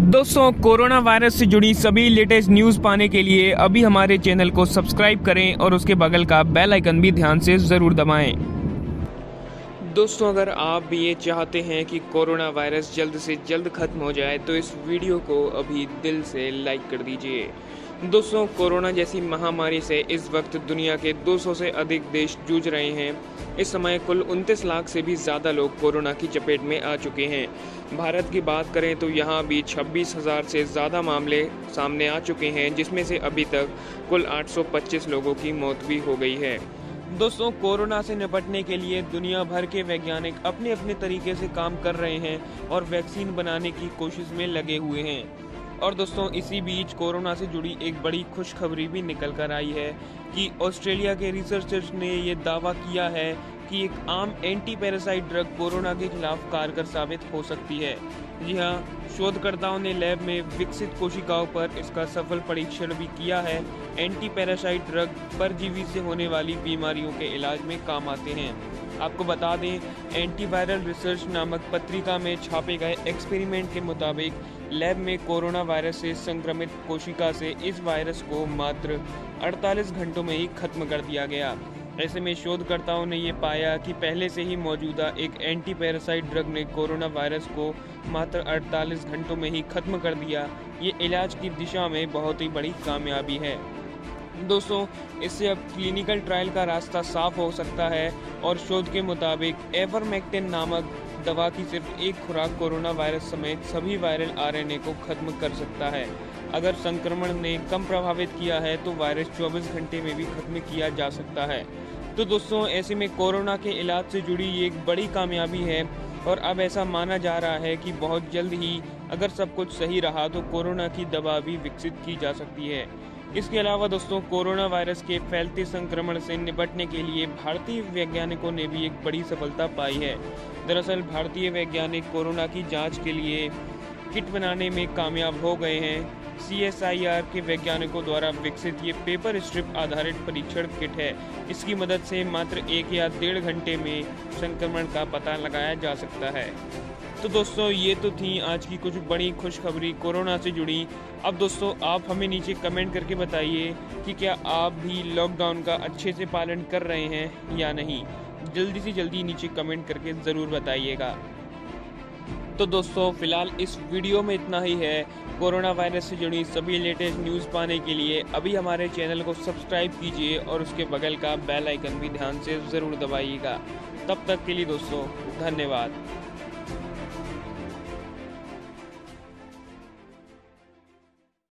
दोस्तों, corona virus से जुड़ी सभी लेटेस्ट न्यूज़ पाने के लिए अभी हमारे चैनल को सब्सक्राइब करें और उसके बगल का बेल आइकन भी ध्यान से ज़रूर दबाएँ। दोस्तों, अगर आप भी ये चाहते हैं कि कोरोना वायरस जल्द से जल्द खत्म हो जाए तो इस वीडियो को अभी दिल से लाइक कर दीजिए दोस्तों कोरोना जैसी महामारी से इस वक्त दुनिया के 200 से अधिक देश जूझ रहे हैं। इस समय कुल उनतीस लाख से भी ज़्यादा लोग कोरोना की चपेट में आ चुके हैं। भारत की बात करें तो यहाँ भी छब्बीस हज़ार से ज़्यादा मामले सामने आ चुके हैं, जिसमें से अभी तक कुल 825 लोगों की मौत भी हो गई है। दोस्तों कोरोना से निपटने के लिए दुनिया भर के वैज्ञानिक अपने अपने तरीके से काम कर रहे हैं और वैक्सीन बनाने की कोशिश में लगे हुए हैं। और दोस्तों, इसी बीच कोरोना से जुड़ी एक बड़ी खुशखबरी भी निकल कर आई है कि ऑस्ट्रेलिया के रिसर्चर्स ने ये दावा किया है कि एक आम एंटी पैरासाइट ड्रग कोरोना के खिलाफ कारगर साबित हो सकती है। जी हाँ शोधकर्ताओं ने लैब में विकसित कोशिकाओं पर इसका सफल परीक्षण भी किया है। एंटी पैरासाइट ड्रग परजीवी से होने वाली बीमारियों के इलाज में काम आते हैं। आपको बता दें एंटीवायरल रिसर्च नामक पत्रिका में छापे गए एक्सपेरिमेंट के मुताबिक लैब में कोरोना वायरस से संक्रमित कोशिका से इस वायरस को मात्र 48 घंटों में ही खत्म कर दिया गया। ऐसे में शोधकर्ताओं ने ये पाया कि पहले से ही मौजूदा एक एंटी पैरासाइट ड्रग ने कोरोना वायरस को मात्र 48 घंटों में ही खत्म कर दिया। ये इलाज की दिशा में बहुत ही बड़ी कामयाबी है। दोस्तों, इससे अब क्लिनिकल ट्रायल का रास्ता साफ़ हो सकता है और शोध के मुताबिक एवरमेक्टिन नामक दवा की सिर्फ़ एक खुराक कोरोना वायरस समेत सभी वायरल आरएनए को खत्म कर सकता है। अगर संक्रमण ने कम प्रभावित किया है तो वायरस 24 घंटे में भी खत्म किया जा सकता है। तो दोस्तों, ऐसे में कोरोना के इलाज से जुड़ी ये एक बड़ी कामयाबी है और अब ऐसा माना जा रहा है कि बहुत जल्द ही अगर सब कुछ सही रहा तो कोरोना की दवा भी विकसित की जा सकती है। इसके अलावा दोस्तों, कोरोना वायरस के फैलते संक्रमण से निपटने के लिए भारतीय वैज्ञानिकों ने भी एक बड़ी सफलता पाई है। दरअसल, भारतीय वैज्ञानिक कोरोना की जाँच के लिए किट बनाने में कामयाब हो गए हैं। सीएसआईआर के वैज्ञानिकों द्वारा विकसित ये पेपर स्ट्रिप आधारित परीक्षण किट है। इसकी मदद से मात्र एक या डेढ़ घंटे में संक्रमण का पता लगाया जा सकता है। तो दोस्तों, ये तो थी आज की कुछ बड़ी खुशखबरी कोरोना से जुड़ी। अब दोस्तों, आप हमें नीचे कमेंट करके बताइए कि क्या आप भी लॉकडाउन का अच्छे से पालन कर रहे हैं या नहीं। जल्दी से जल्दी नीचे कमेंट करके ज़रूर बताइएगा। तो दोस्तों, फ़िलहाल इस वीडियो में इतना ही है। कोरोना वायरस से जुड़ी सभी लेटेस्ट न्यूज़ पाने के लिए अभी हमारे चैनल को सब्सक्राइब कीजिए और उसके बगल का बेल आइकन भी ध्यान से ज़रूर दबाइएगा। तब तक के लिए दोस्तों, धन्यवाद।